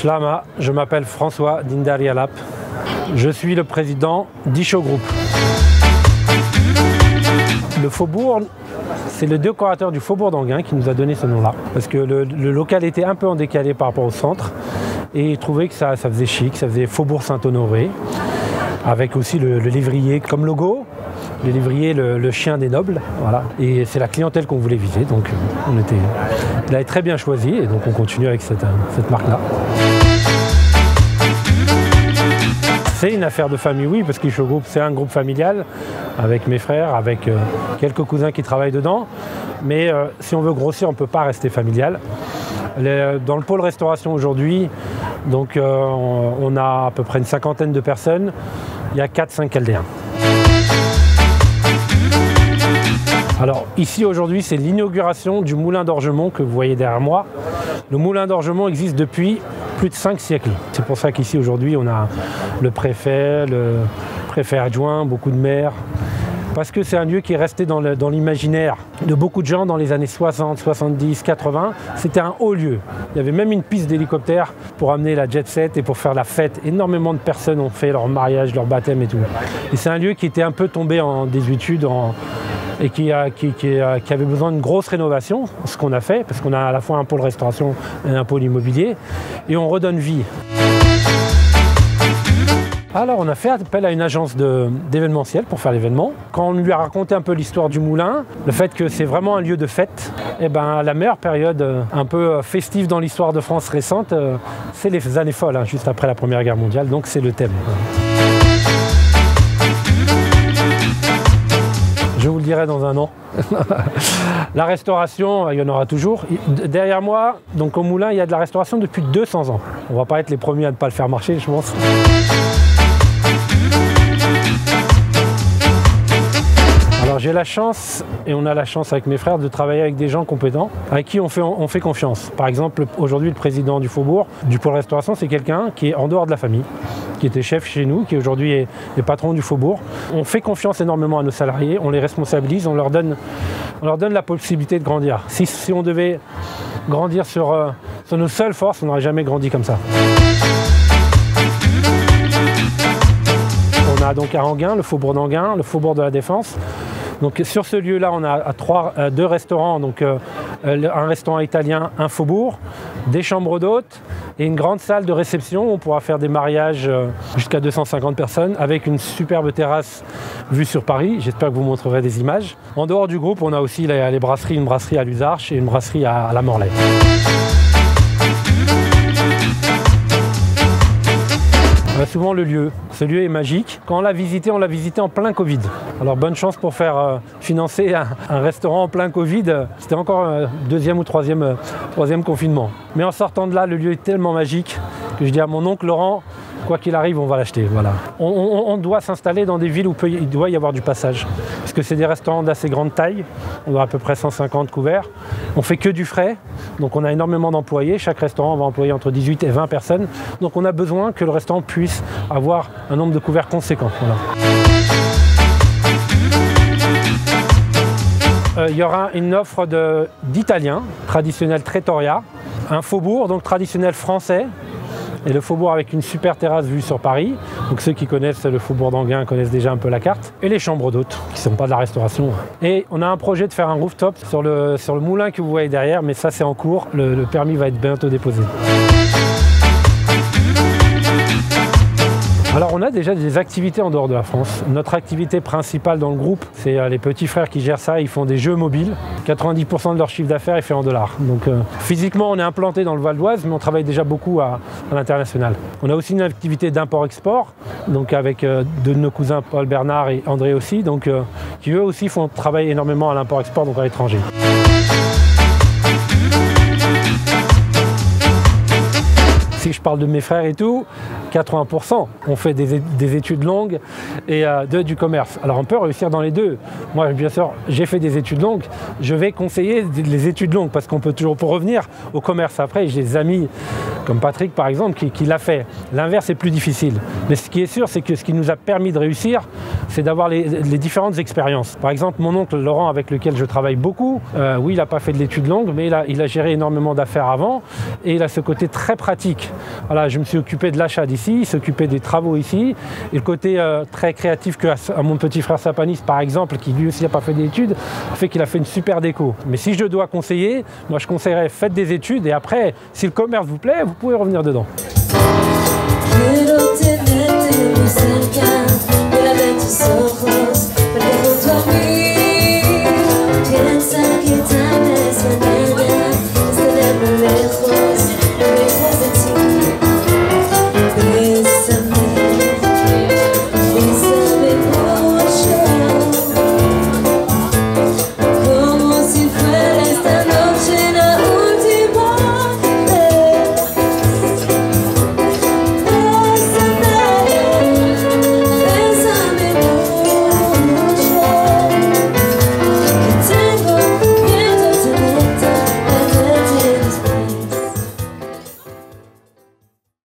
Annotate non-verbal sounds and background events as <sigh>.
Shlama, je m'appelle François Dindarialap. Je suis le président d'Isho Group. Le Faubourg, c'est le décorateur du Faubourg d'Anguin qui nous a donné ce nom-là. Parce que le, local était un peu en décalé par rapport au centre. Et il trouvait que ça, ça faisait chic, ça faisait Faubourg Saint-Honoré. Avec aussi le, lévrier comme logo. Le lévrier, le, chien des nobles. Voilà. Et c'est la clientèle qu'on voulait viser. Donc on était, il très bien choisi. Et donc on continue avec cette, cette marque-là. C'est une affaire de famille, oui, parce qu'Isho Group, c'est un groupe familial avec mes frères, avec euh, quelques cousins qui travaillent dedans. Mais euh, si on veut grossir, on ne peut pas rester familial. dans le pôle restauration aujourd'hui, euh, on, a à peu près une cinquantaine de personnes. Il y a 4-5 Chaldéens. Alors ici aujourd'hui c'est l'inauguration du moulin d'Orgemont que vous voyez derrière moi. Le moulin d'Orgemont existe depuis plus de 5 siècles. C'est pour ça qu'ici aujourd'hui on a le préfet, le préfet adjoint, beaucoup de maires. Parce que c'est un lieu qui est resté dans l'imaginaire de beaucoup de gens dans les années 60, 70, 80. C'était un haut lieu. Il y avait même une piste d'hélicoptère pour amener la jet set et pour faire la fête. Énormément de personnes ont fait leur mariage, leur baptême et tout. Et c'est un lieu qui était un peu tombé en désuétude, en, et qui, avait besoin d'une grosse rénovation, ce qu'on a fait, parce qu'on a à la fois un pôle restauration et un pôle immobilier, et on redonne vie. Alors on a fait appel à une agence d'événementiel pour faire l'événement. Quand on lui a raconté un peu l'histoire du moulin, le fait que c'est vraiment un lieu de fête, et eh ben, la meilleure période euh, un peu euh, festive dans l'histoire de France récente, euh, c'est les années folles, hein, juste après la Première Guerre mondiale, donc c'est le thème. Dirai dans un an. <laughs> la restauration, il y en aura toujours. Derrière moi, donc au moulin, il y a de la restauration depuis 200 ans. On va pas être les premiers à ne pas le faire marcher, je pense. j'ai la chance, et on a la chance avec mes frères, de travailler avec des gens compétents, avec qui on fait, on fait confiance. Par exemple, aujourd'hui, le président du Faubourg, du pôle restauration, c'est quelqu'un qui est en dehors de la famille, qui était chef chez nous, qui aujourd'hui est, patron du Faubourg. On fait confiance énormément à nos salariés, on les responsabilise, on leur donne, on leur donne la possibilité de grandir. Si, on devait grandir sur, euh, sur nos seules forces, on n'aurait jamais grandi comme ça. On a donc à Anguin, le faubourg d'Anguin, le faubourg de la Défense. Donc sur ce lieu-là, on a trois, euh, deux restaurants, donc euh, un restaurant italien, un faubourg, des chambres d'hôtes et une grande salle de réception où on pourra faire des mariages euh, jusqu'à 250 personnes avec une superbe terrasse vue sur Paris. J'espère que vous montrerez des images. En dehors du groupe, on a aussi les, brasseries, une brasserie à l'Usarche et une brasserie à la Morlaix. Souvent le lieu. Ce lieu est magique. Quand on l'a visité, on l'a visité en plein Covid. Alors bonne chance pour faire euh, financer un, restaurant en plein Covid. C'était encore un deuxième ou troisième, euh, troisième confinement. Mais en sortant de là, le lieu est tellement magique que je dis à mon oncle Laurent, quoi qu'il arrive, on va l'acheter. Voilà. On, doit s'installer dans des villes où il doit y avoir du passage. Parce que c'est des restaurants d'assez grande taille. On a à peu près 150 couverts. On fait que du frais. Donc on a énormément d'employés. Chaque restaurant va employer entre 18 et 20 personnes. Donc on a besoin que le restaurant puisse avoir un nombre de couverts conséquent. Euh, il y aura une offre d'italien traditionnel trattoria, un faubourg donc traditionnel français et le faubourg avec une super terrasse vue sur Paris. Donc ceux qui connaissent le faubourg d'Anguin connaissent déjà un peu la carte. Et les chambres d'hôtes, qui ne sont pas de la restauration. Et on a un projet de faire un rooftop sur le, sur le moulin que vous voyez derrière, mais ça c'est en cours. le permis va être bientôt déposé. On a déjà des activités en dehors de la France. Notre activité principale dans le groupe, c'est euh, les petits frères qui gèrent ça. Ils font des jeux mobiles. 90% de leur chiffre d'affaires est fait en dollars. Donc euh, physiquement, on est implanté dans le Val d'Oise, mais on travaille déjà beaucoup à, l'international. On a aussi une activité d'import-export, donc avec euh, deux de nos cousins Paul Bernard et André aussi, donc qui eux aussi font travailler énormément à l'import-export, donc à l'étranger. Si je parle de mes frères et tout, 80% ont fait des, études longues et euh, du commerce. Alors on peut réussir dans les deux. Moi, bien sûr, j'ai fait des études longues. Je vais conseiller les études longues parce qu'on peut toujours, pour revenir au commerce après, j'ai des amis comme Patrick par exemple qui l'a fait. L'inverse est plus difficile. Mais ce qui est sûr, c'est que ce qui nous a permis de réussir, c'est d'avoir les, différentes expériences. Par exemple, mon oncle Laurent, avec lequel je travaille beaucoup, euh, oui, il n'a pas fait de l'étude longue, mais il a, géré énormément d'affaires avant et il a ce côté très pratique. Voilà, je me suis occupé de l'achat d'ici, il s'occupait des travaux ici, et le côté euh, très créatif que à mon petit frère Sapanis, par exemple, qui lui aussi n'a pas fait d'études, fait qu'il a fait une super déco. Mais si je dois conseiller, moi je conseillerais faites des études et après, si le commerce vous plaît, vous pouvez revenir dedans. suffer